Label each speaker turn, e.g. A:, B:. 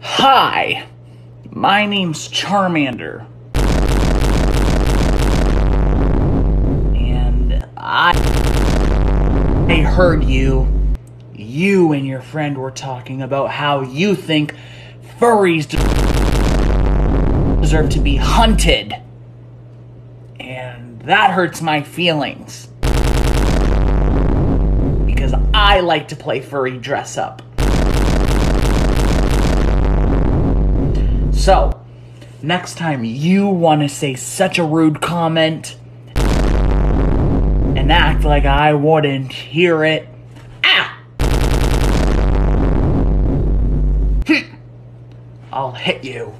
A: Hi, my name's Charmander. And I, I heard you. You and your friend were talking about how you think furries deserve to be hunted. And that hurts my feelings. Because I like to play furry dress up. So, next time you want to say such a rude comment and act like I wouldn't hear it, ah! I'll hit you.